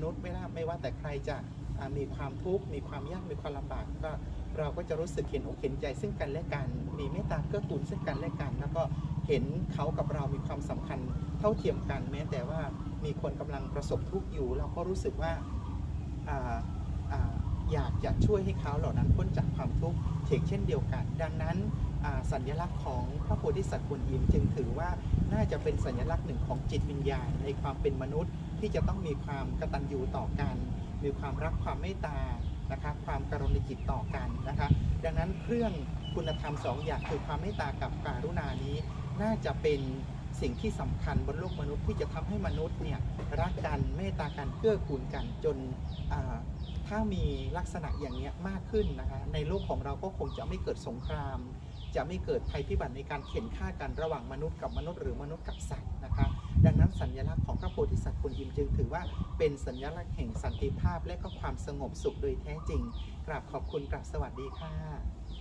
มนุษย์ไม่ว่าไม่ว่าแต่ใครจะมีความทุกข์มีความยากมีความลำบากก็เราก็จะรู้สึกเห็นอกเห็นใจซึ่งกันและกัน มีเมตตาเกื้อกูลซึ่งกันและกัน แล้วก็เห็นเขากับเรามีความสำคัญเท่าเทียมกัน แม้แต่ว่ามีคนกำลังประสบทุกข์อยู่ เราก็รู้สึกว่าอยากจะช่วยให้เขาเหล่านั้นพ้นจากความทุกข์เช่นเช่นเดียวกัน ดังนั้นสัญลักษณ์ของพระโพธิสัตว์กวนอิมจึงถือว่าน่าจะเป็นสัญลักษณ์หนึ่งของจิตวิญญาณในความเป็นมนุษย์ ที่จะต้องมีความกตัญญูต่อกัน มีความรักความเมตตานะคะความกรุณาจิตต่อกันนะคะดังนั้นเครื่องคุณธรรมสองอย่างคือความเมตตากับการุณานี้ น่าจะเป็นสิ่งที่สำคัญบนโลกมนุษย์ที่จะทำให้มนุษย์เนี่ยรักกันเมตตากันเกื้อกูลกันจนถ้ามีลักษณะอย่างนี้มากขึ้นนะคะในโลกของเราก็คงจะไม่เกิดสงคราม จะไม่เกิดภัยพิบัติในการเข็นฆ่ากันระหว่างมนุษย์กับมนุษย์หรือมนุษย์กับสัตว์นะคะดังนั้นสัญลักษณ์ของ ธิสัตว์คุณอิมจึงถือว่าเป็นสัญลักษณ์แห่งสันติภาพและก็ความสงบสุขโดยแท้จริง กราบขอบคุณกราบสวัสดีค่ะ